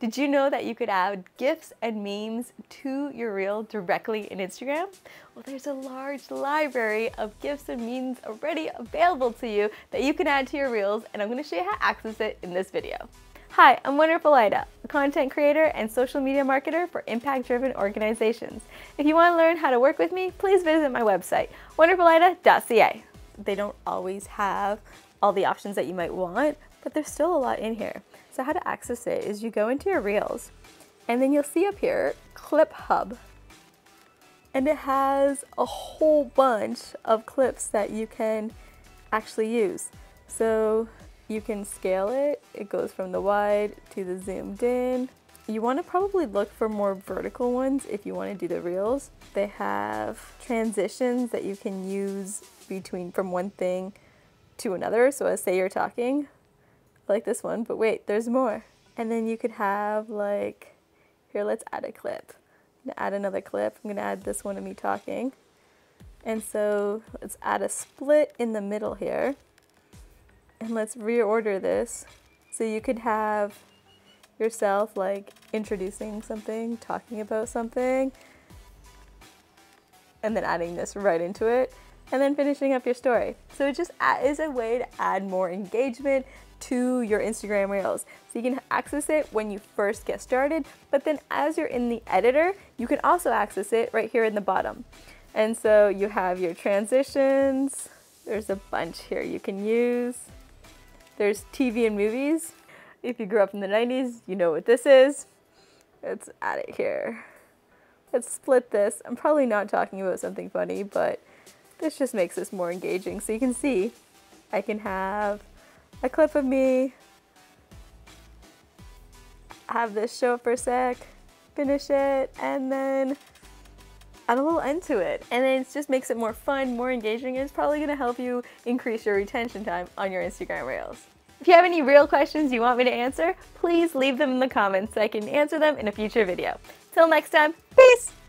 Did you know that you could add GIFs and memes to your reel directly in Instagram? Well, there's a large library of GIFs and memes already available to you that you can add to your reels, and I'm gonna show you how to access it in this video. Hi, I'm Wonderful Ida, a content creator and social media marketer for impact-driven organizations. If you wanna learn how to work with me, please visit my website, wonderfulida.ca. They don't always have all the options that you might want, but there's still a lot in here. So how to access it is you go into your Reels and then you'll see up here Clip Hub. And it has a whole bunch of clips that you can actually use. So you can scale it. It goes from the wide to the zoomed in. You want to probably look for more vertical ones if you want to do the reels. They have transitions that you can use between from one thing to another. So as say you're talking, like this one, but wait, there's more. And then you could have like, here, let's add a clip. add another clip. I'm gonna add this one of me talking. And so let's add a split in the middle here. And let's reorder this. So you could have yourself like introducing something, talking about something, and then adding this right into it, and then finishing up your story. So it just is a way to add more engagement, to your Instagram Reels. So you can access it when you first get started, but then as you're in the editor, you can also access it right here in the bottom. And so you have your transitions. There's a bunch here you can use. There's TV and movies. If you grew up in the 90s, you know what this is. Let's add it here. Let's split this. I'm probably not talking about something funny, but this just makes this more engaging. So you can see I can have a clip of me, have this show for a sec, finish it, and then add a little end to it. And then it just makes it more fun, more engaging, and it's probably gonna help you increase your retention time on your Instagram Reels. If you have any real questions you want me to answer, please leave them in the comments so I can answer them in a future video. Till next time, peace!